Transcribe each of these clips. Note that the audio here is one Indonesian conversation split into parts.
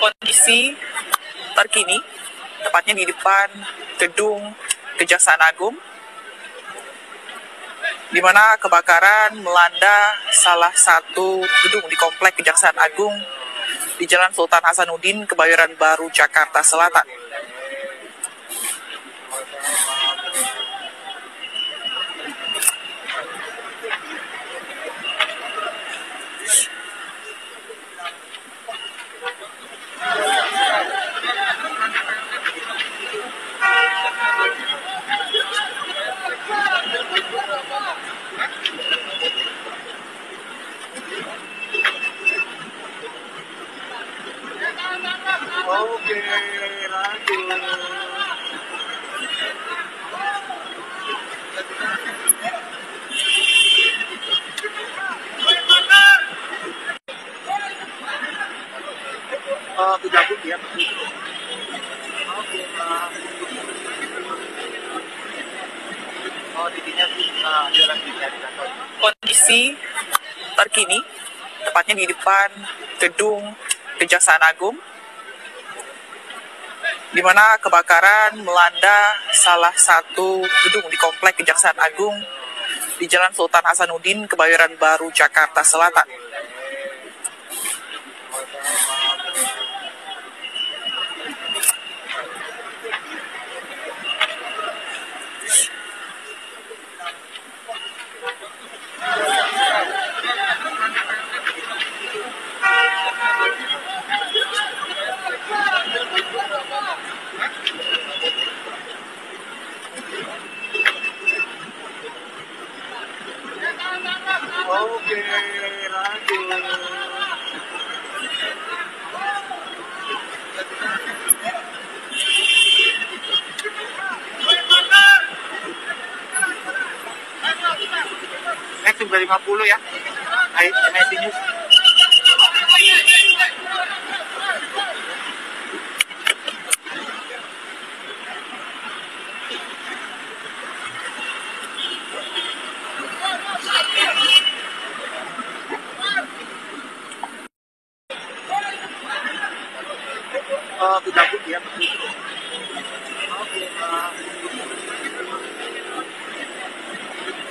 kondisi terkini tepatnya di depan gedung Kejaksaan Agung di mana kebakaran melanda salah satu gedung di Komplek Kejaksaan Agung di Jalan Sultan Hasanuddin, Kebayoran Baru, Jakarta Selatan. Kondisi terkini, tepatnya di depan gedung Kejaksaan Agung, di mana kebakaran melanda salah satu gedung di Komplek Kejaksaan Agung di Jalan Sultan Hasanuddin, Kebayoran Baru, Jakarta Selatan. Oke, lanjut. Next sudah 50 ya. Ayo, MIT News. Oh, 30 ya. Oke, Pak.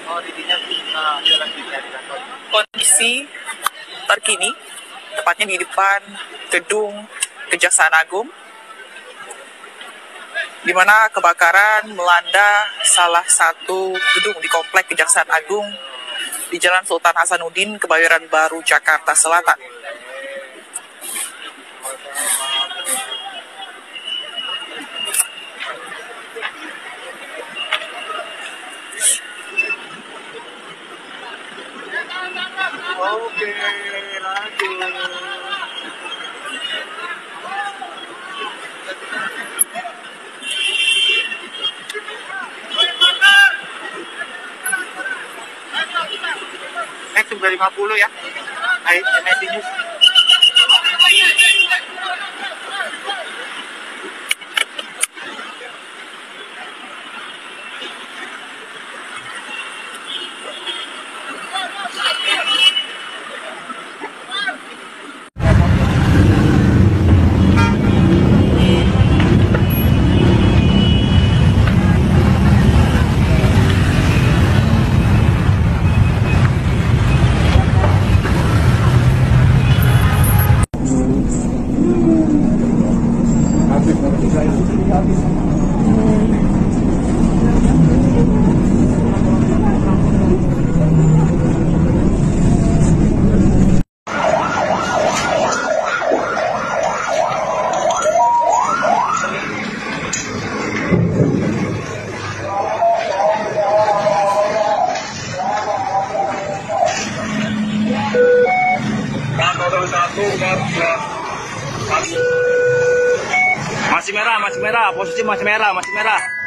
Oh, titiknya sih, nah, jalan di kantor. Kondisi terkini, tepatnya di depan gedung Kejaksaan Agung, di mana kebakaran melanda salah satu gedung di Komplek Kejaksaan Agung di Jalan Sultan Hasanuddin, Kebayoran Baru, Jakarta Selatan. Oke, lanjut. Next sudah 50 MIT News. Masih merah, masih merah, posisi masih merah, masih merah.